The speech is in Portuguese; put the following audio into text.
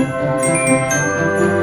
Música